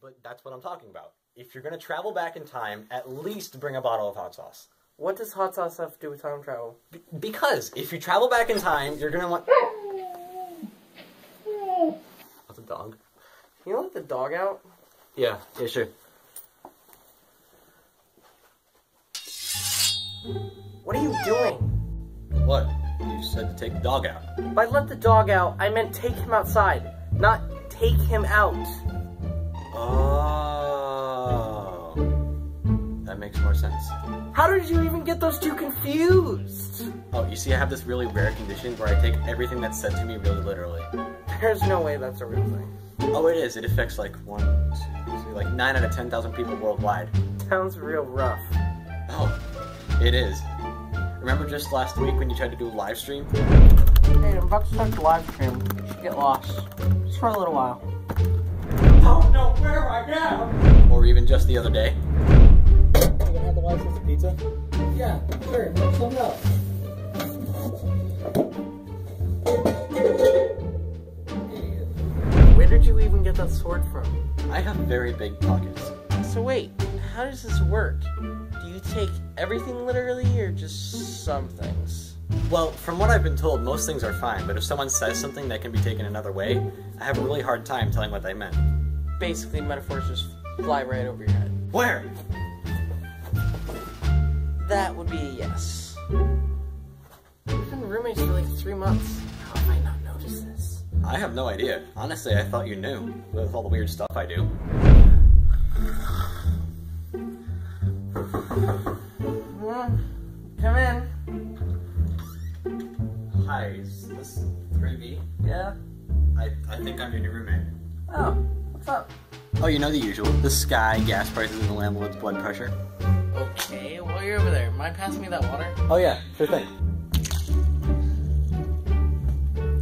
but that's what I'm talking about. If you're gonna travel back in time, at least bring a bottle of hot sauce. What does hot sauce have to do with time travel? Be- because if you travel back in time, you're gonna want. That's a dog. Can you let the dog out? Yeah, yeah, sure. What are you doing? What? You said to take the dog out. By let the dog out, I meant take him outside, not take him out. Oh. That makes more sense. How did you even get those two confused? Oh, you see, I have this really rare condition where I take everything that's said to me really literally. There's no way that's a real thing. Oh, it is. It affects like one, two, three, like nine out of ten thousand people worldwide. Sounds real rough. Oh, it is. Remember just last week when you tried to do a live stream? Hey, I'm about to start the live stream. You should get lost. Just for a little while. Oh no, where I now? Or even just the other day. You gonna have the license to pizza? Yeah, sure. Make some up. Where did you even get that sword from? I have very big pockets. So wait, how does this work? Do you take everything literally or just some things? Well, from what I've been told, most things are fine, but if someone says something that can be taken another way, I have a really hard time telling what they meant. Basically, metaphors just fly right over your head. Where? That would be a yes. We've been roommates for like three months. How have I not noticed this? I have no idea. Honestly, I thought you knew, with all the weird stuff I do. Come in. Hi, is this 3B? Yeah? I, I think I'm your new roommate. Oh, what's up? Oh, you know the usual. The sky, gas prices, and the landlord's blood pressure. Okay, while you're over there, mind passing me that water? Oh yeah, sure thing.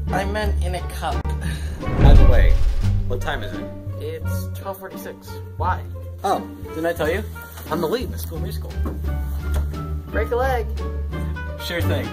I meant in a cup. By the way, what time is it? It's 1246. Why? Oh, didn't I tell you? I'm the lead the school musical. Break a leg. Sure thing.